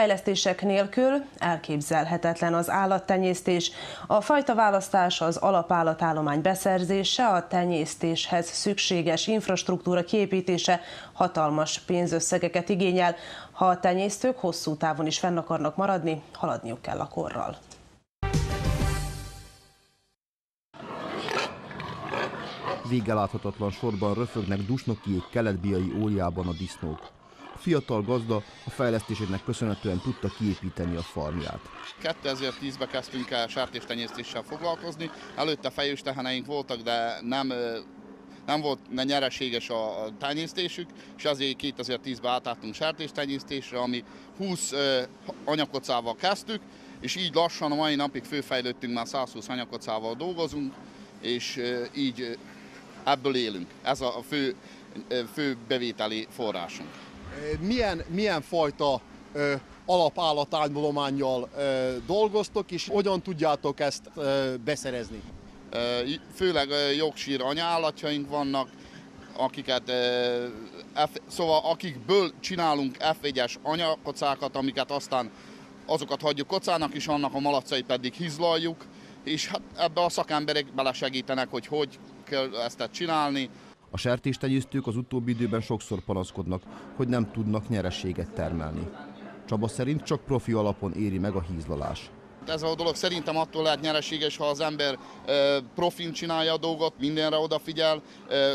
Fejlesztések nélkül elképzelhetetlen az állattenyésztés. A fajta választás, az alapállatállomány beszerzése, a tenyésztéshez szükséges infrastruktúra kiépítése hatalmas pénzösszegeket igényel. Ha a tenyésztők hosszú távon is fenn akarnak maradni, haladniuk kell a korral. Végeláthatatlan sorban röfögnek dusnokiék keletbiai óriában a disznók. Fiatal gazda a fejlesztésének köszönhetően tudta kiépíteni a farmját. 2010-ben kezdtünk el sertéstenyésztéssel foglalkozni. Előtte fejős teheneink voltak, de nem nem volt ne nyereséges a tenyésztésük, és azért 2010-ben átálltunk sertéstenyésztésre, ami 20 anyakocával kezdtük, és így lassan a mai napig főfejlődtünk, már 120 anyakocával dolgozunk, és így ebből élünk. Ez a fő, fő bevételi forrásunk. Milyen, milyen fajta ö, alapállatánybolományjal ö, dolgoztok, és hogyan tudjátok ezt ö, beszerezni? Főleg jogsír anyállatjaink vannak, akiket, F, szóval akikből csinálunk F1-es anyakocákat, amiket aztán azokat hagyjuk kocának, és annak a malacai pedig hizlaljuk, és hát ebbe a szakemberek belesegítenek, hogy hogy kell ezt csinálni. A sertéstenyésztők az utóbbi időben sokszor panaszkodnak, hogy nem tudnak nyereséget termelni. Csaba szerint csak profi alapon éri meg a hízlalás. Ez a dolog szerintem attól lehet nyereséges, ha az ember profin csinálja a dolgot, mindenre odafigyel,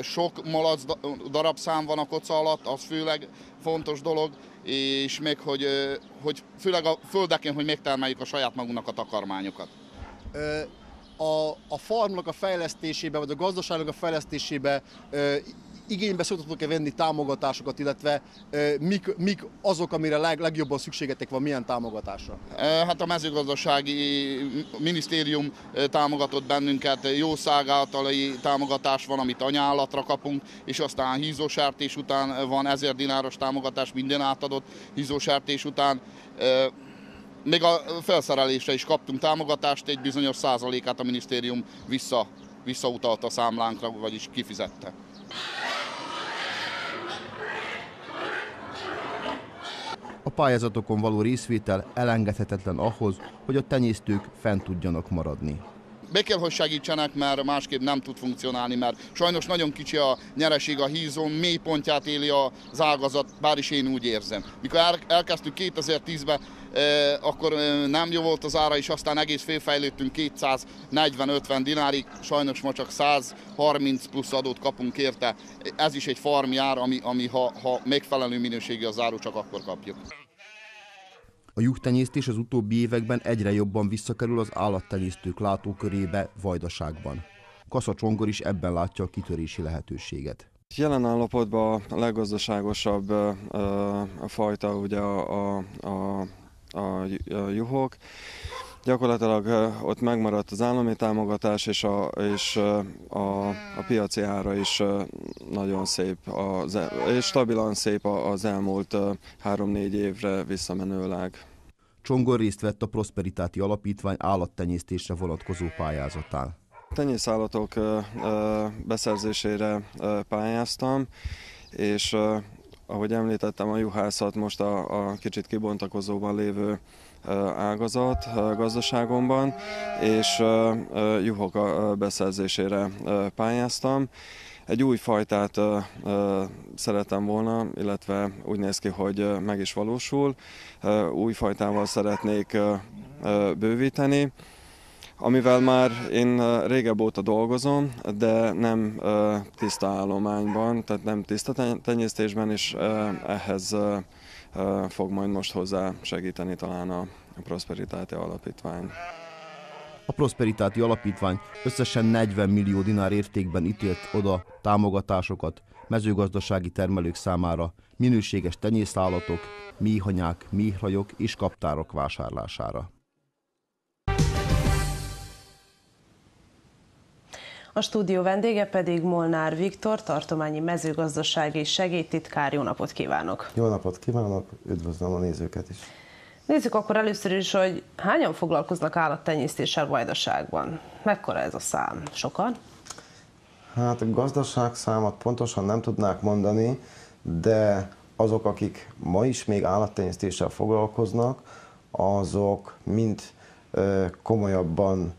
sok malac darabszám van a koca alatt, az főleg fontos dolog, és még hogy, hogy főleg a földeken, hogy megtermeljük a saját magunknak a takarmányokat a, a farmnak a fejlesztésébe, vagy a gazdaságnak a fejlesztésébe ö, igénybe szoktatok-e venni támogatásokat, illetve ö, mik, mik azok, amire leg, legjobban szükségetek van, milyen támogatásra? Hát a mezőgazdasági minisztérium támogatott bennünket, jószág általai támogatás van, amit anyállatra kapunk, és aztán hízósártés után van ezer dináros támogatás minden átadott hízósártés után még a felszerelésre is kaptunk támogatást, egy bizonyos százalékát a minisztérium vissza, visszautalta a számlánkra, vagyis kifizette. A pályázatokon való részvétel elengedhetetlen ahhoz, hogy a tenyésztők fent tudjanak maradni be kell, hogy segítsenek, mert másképp nem tud funkcionálni, mert sajnos nagyon kicsi a nyereség a hízon, mély pontját éli az ágazat, bár is én úgy érzem. Mikor elkezdtük 2010-ben, eh, akkor eh, nem jó volt az ára, és aztán egész félfejlődtünk 240-50 dinárig, sajnos ma csak 130 plusz adót kapunk érte. Ez is egy farmjár, ami, ami ha, ha megfelelő minőségű az áru, csak akkor kapjuk. A juhtenyésztés az utóbbi években egyre jobban visszakerül az állattenyésztők látókörébe Vajdaságban. Kassa Csongor is ebben látja a kitörési lehetőséget. Jelen állapotban a leggazdaságosabb a fajta ugye a, a, a, a juhok. Gyakorlatilag ott megmaradt az állami támogatás, és a, és a, a piaci ára is nagyon szép, az, és stabilan szép az elmúlt három-négy évre visszamenőleg. Csongor részt vett a Prosperitáti Alapítvány állattenyésztésre vonatkozó pályázatán. Tenyészállatok beszerzésére pályáztam, és ahogy említettem, a juhászat most a, a kicsit kibontakozóban lévő ágazat gazdaságomban, és juhok beszerzésére pályáztam. Egy új fajtát szeretem volna, illetve úgy néz ki, hogy meg is valósul. Új fajtával szeretnék bővíteni amivel már én régebb óta dolgozom, de nem tiszta állományban, tehát nem tiszta tenyésztésben, és ehhez fog majd most hozzá segíteni talán a Prosperitáti Alapítvány. A Prosperitáti Alapítvány összesen 40 millió dinár értékben ítélt oda támogatásokat mezőgazdasági termelők számára minőséges tenyészállatok, méhanyák, méhrajok és kaptárok vásárlására. A stúdió vendége pedig Molnár Viktor, tartományi mezőgazdasági segédtitkár. Jó napot kívánok! Jó napot kívánok, üdvözlöm a nézőket is! Nézzük akkor először is, hogy hányan foglalkoznak állattenyésztéssel Vajdaságban? Mekkora ez a szám? Sokan? Hát a gazdaság számot pontosan nem tudnák mondani, de azok, akik ma is még állattenyésztéssel foglalkoznak, azok mind komolyabban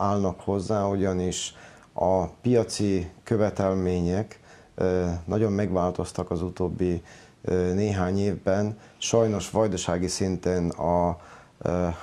állnak hozzá, ugyanis a piaci követelmények nagyon megváltoztak az utóbbi néhány évben. Sajnos vajdasági szinten a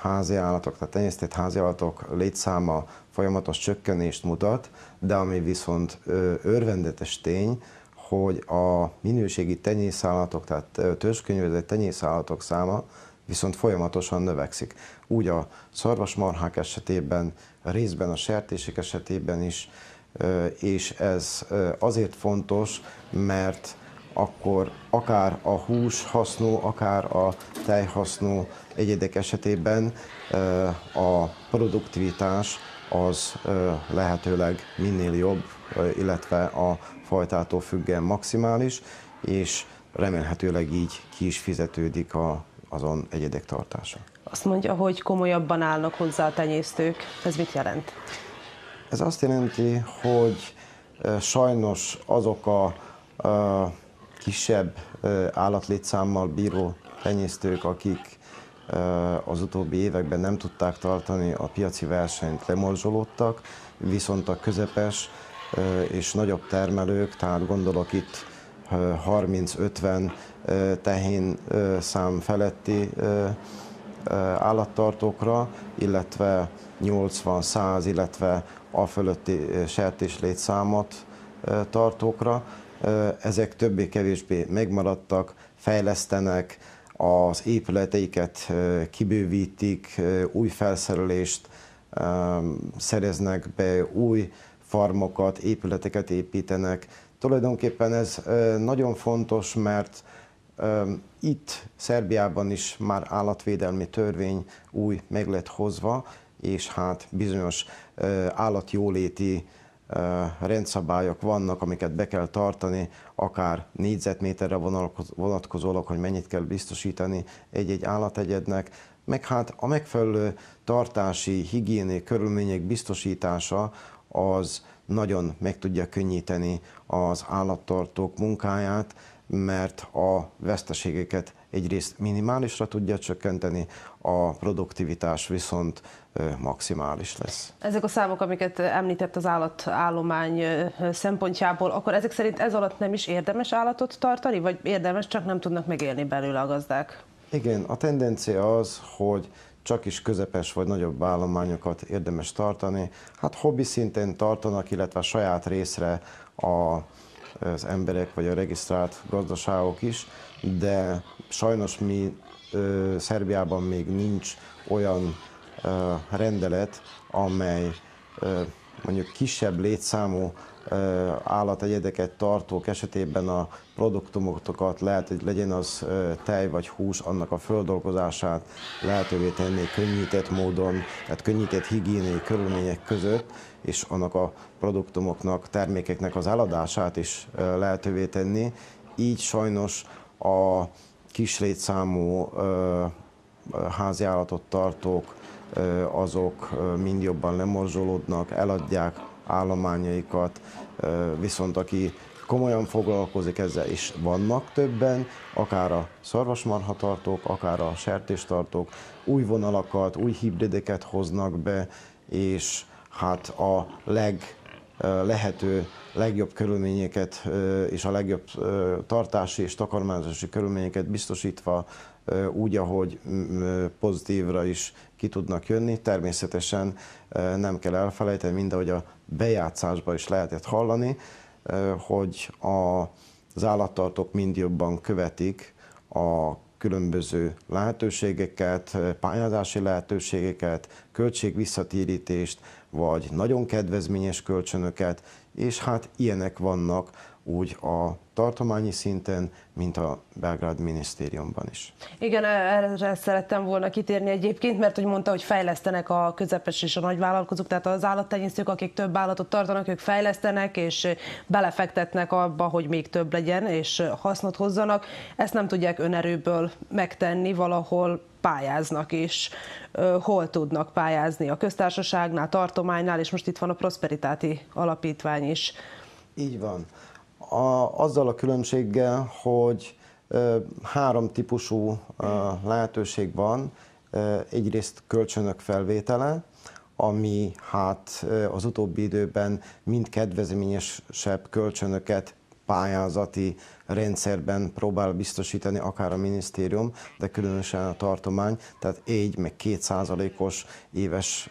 házi állatok, tehát tenyésztett házi állatok létszáma folyamatos csökkenést mutat, de ami viszont örvendetes tény, hogy a minőségi tenyészállatok, tehát törzskönyvezett tenyészállatok száma viszont folyamatosan növekszik. Úgy a szarvasmarhák esetében, részben a sertések esetében is, és ez azért fontos, mert akkor akár a hús hasznú, akár a tejhasznú egyedek esetében a produktivitás az lehetőleg minél jobb, illetve a fajtától függően maximális, és remélhetőleg így ki is fizetődik a, azon egyedek tartása. Azt mondja, hogy komolyabban állnak hozzá a tenyésztők. Ez mit jelent? Ez azt jelenti, hogy sajnos azok a, a kisebb állatlétszámmal bíró tenyésztők, akik az utóbbi években nem tudták tartani a piaci versenyt, lemorzsolódtak, viszont a közepes és nagyobb termelők, tehát gondolok itt 30-50 tehén szám feletti állattartókra, illetve 80-100, illetve a fölötti sertéslétszámot tartókra. Ezek többé-kevésbé megmaradtak, fejlesztenek, az épületeiket kibővítik, új felszerelést szereznek be, új farmokat, épületeket építenek. Tulajdonképpen ez nagyon fontos, mert itt Szerbiában is már állatvédelmi törvény új meg lett hozva, és hát bizonyos állatjóléti rendszabályok vannak, amiket be kell tartani, akár négyzetméterre vonatkozólag, hogy mennyit kell biztosítani egy-egy állategyednek, meg hát a megfelelő tartási, higiéni körülmények biztosítása az nagyon meg tudja könnyíteni az állattartók munkáját, mert a veszteségeket egyrészt minimálisra tudja csökkenteni, a produktivitás viszont maximális lesz. Ezek a számok, amiket említett az állatállomány szempontjából, akkor ezek szerint ez alatt nem is érdemes állatot tartani, vagy érdemes, csak nem tudnak megélni belőle a gazdák? Igen, a tendencia az, hogy csak is közepes vagy nagyobb állományokat érdemes tartani. Hát hobbi szinten tartanak, illetve a saját részre a, az emberek vagy a regisztrált gazdaságok is, de sajnos mi ö, Szerbiában még nincs olyan ö, rendelet, amely ö, mondjuk kisebb létszámú állategyedeket tartók esetében a produktumokat lehet, hogy legyen az tej vagy hús, annak a földolgozását lehetővé tenni könnyített módon, tehát könnyített higiéniai körülmények között, és annak a produktumoknak, termékeknek az eladását is lehetővé tenni. Így sajnos a kis létszámú házi állatot tartók, azok mind jobban lemorzsolódnak, eladják állományaikat, viszont aki komolyan foglalkozik ezzel, és vannak többen, akár a szarvasmarhatartók, akár a sertéstartók, új vonalakat, új hibrideket hoznak be, és hát a leg lehető legjobb körülményeket és a legjobb tartási és takarmányozási körülményeket biztosítva úgy, ahogy pozitívra is ki tudnak jönni. Természetesen nem kell elfelejteni, mind ahogy a bejátszásban is lehetett hallani, hogy a, az állattartók mind jobban követik a különböző lehetőségeket, pályázási lehetőségeket, költségvisszatérítést, vagy nagyon kedvezményes kölcsönöket, és hát ilyenek vannak úgy a tartományi szinten, mint a Belgrád minisztériumban is. Igen, erre szerettem volna kitérni egyébként, mert hogy mondta, hogy fejlesztenek a közepes és a nagy vállalkozók, tehát az állattenyésztők, akik több állatot tartanak, ők fejlesztenek és belefektetnek abba, hogy még több legyen és hasznot hozzanak. Ezt nem tudják önerőből megtenni, valahol pályáznak, és hol tudnak pályázni a köztársaságnál, tartománynál, és most itt van a Prosperitáti Alapítvány is. Így van A, azzal a különbséggel, hogy három típusú lehetőség van. Egyrészt kölcsönök felvétele, ami hát az utóbbi időben mind kedvezményesebb kölcsönöket pályázati rendszerben próbál biztosítani akár a minisztérium, de különösen a tartomány, tehát egy meg két százalékos éves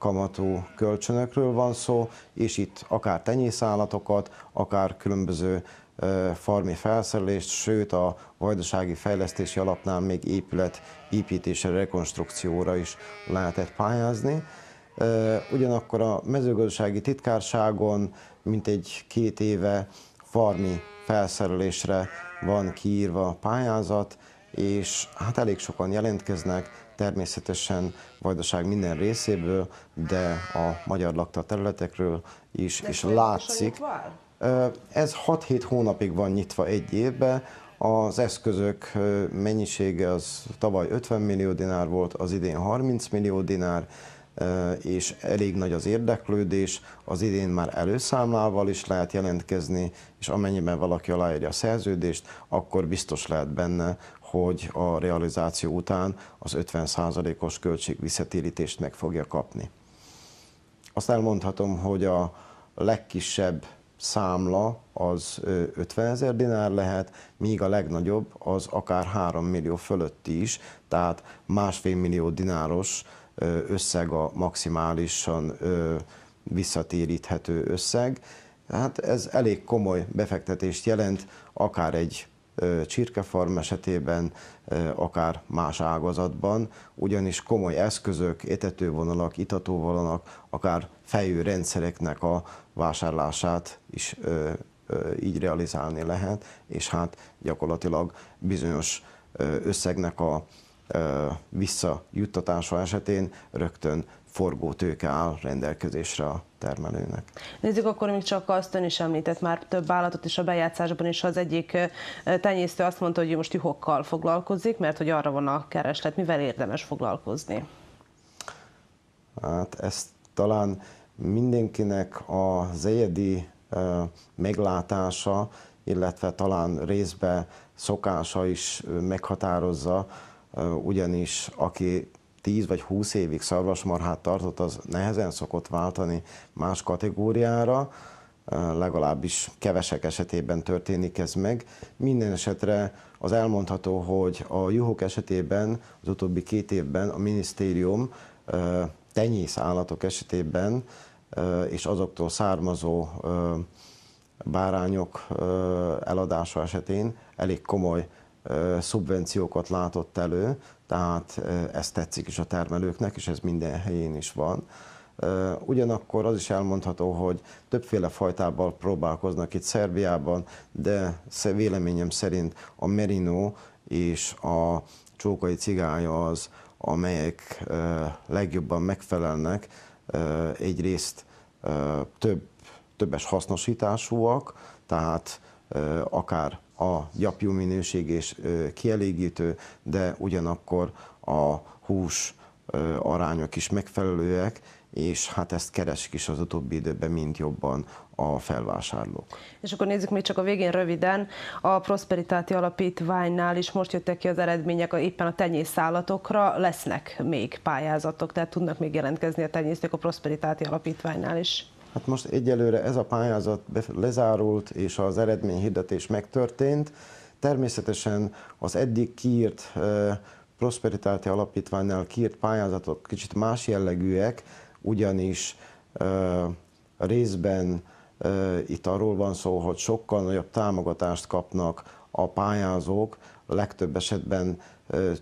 kamatú kölcsönökről van szó, és itt akár tenyészállatokat, akár különböző farmi felszerelést, sőt a vajdasági fejlesztési alapnál még épület építésre, rekonstrukcióra is lehetett pályázni. Ugyanakkor a mezőgazdasági titkárságon mintegy két éve farmi felszerelésre van kiírva a pályázat, és hát elég sokan jelentkeznek, természetesen Vajdaság minden részéből, de a magyar lakta területekről is, és látszik. Ez 6-7 hónapig van nyitva egy évben, az eszközök mennyisége az tavaly 50 millió dinár volt, az idén 30 millió dinár, és elég nagy az érdeklődés. Az idén már előszámlával is lehet jelentkezni, és amennyiben valaki aláírja a szerződést, akkor biztos lehet benne, hogy a realizáció után az 50%-os költségvisszatérítést meg fogja kapni. Azt elmondhatom, hogy a legkisebb számla az 50 ezer dinár lehet, míg a legnagyobb az akár 3 millió fölötti is, tehát másfél millió dináros összeg a maximálisan visszatéríthető összeg. Hát ez elég komoly befektetést jelent, akár egy csirkefarm esetében, akár más ágazatban, ugyanis komoly eszközök, etetővonalak, itatóvonalak, akár fejű rendszereknek a vásárlását is így realizálni lehet, és hát gyakorlatilag bizonyos összegnek a visszajuttatása esetén rögtön forgó tőke áll rendelkezésre a termelőnek. Nézzük akkor még csak azt, ön is említett már több állatot is a bejátszásban is. Az egyik tenyésztő azt mondta, hogy most juhokkal foglalkozik, mert hogy arra van a kereslet. Mivel érdemes foglalkozni? Hát ezt talán mindenkinek az egyedi meglátása, illetve talán részbe szokása is meghatározza, ugyanis aki 10 vagy 20 évig szarvasmarhát tartott, az nehezen szokott váltani más kategóriára, legalábbis kevesek esetében történik ez meg. Minden esetre az elmondható, hogy a juhok esetében az utóbbi két évben a minisztérium tenyész állatok esetében és azoktól származó bárányok eladása esetén elég komoly szubvenciókat látott elő, tehát ez tetszik is a termelőknek, és ez minden helyén is van. Ugyanakkor az is elmondható, hogy többféle fajtával próbálkoznak itt Szerbiában, de véleményem szerint a merino és a csókai cigálya az, amelyek legjobban megfelelnek egyrészt több, többes hasznosításúak, tehát akár a gyapjú minőség és kielégítő, de ugyanakkor a hús arányok is megfelelőek, és hát ezt keresik is az utóbbi időben mind jobban a felvásárlók. És akkor nézzük még csak a végén röviden. A Prosperitáti Alapítványnál is most jöttek ki az eredmények, éppen a tenyészállatokra lesznek még pályázatok, tehát tudnak még jelentkezni a tenyésztők a Prosperitáti Alapítványnál is. Hát most egyelőre ez a pályázat lezárult, és az eredményhirdetés megtörtént. Természetesen az eddig kiírt Prosperitáti Alapítványnál kiírt pályázatok kicsit más jellegűek, ugyanis részben itt arról van szó, hogy sokkal nagyobb támogatást kapnak a pályázók, a legtöbb esetben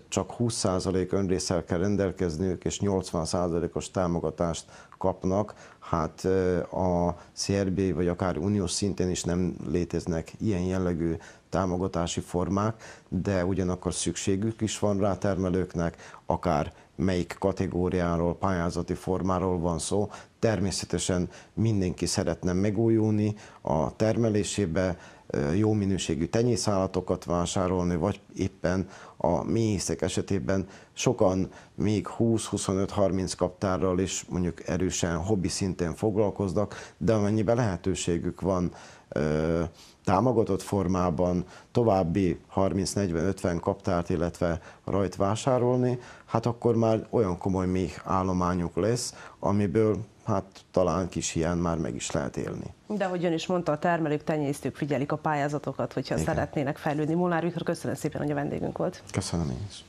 csak 20% önrészsel kell rendelkezniük, és 80%-os támogatást kapnak. Hát a CRB vagy akár uniós szinten is nem léteznek ilyen jellegű támogatási formák, de ugyanakkor szükségük is van rá termelőknek, akár melyik kategóriáról, pályázati formáról van szó, Természetesen mindenki szeretne megújulni a termelésébe, jó minőségű tenyészállatokat vásárolni, vagy éppen a méhészek esetében sokan még 20-25-30 kaptárral is mondjuk erősen hobbi szinten foglalkoznak, de amennyiben lehetőségük van támogatott formában további 30-40-50 kaptárt, illetve rajt vásárolni, hát akkor már olyan komoly még állományuk lesz, amiből hát talán kis hiány már meg is lehet élni. De hogy ön is mondta, a termelők, tenyésztők figyelik a pályázatokat, hogyha Igen. szeretnének fejlődni. Molnár Viktor, köszönöm szépen, hogy a vendégünk volt. Köszönöm én is.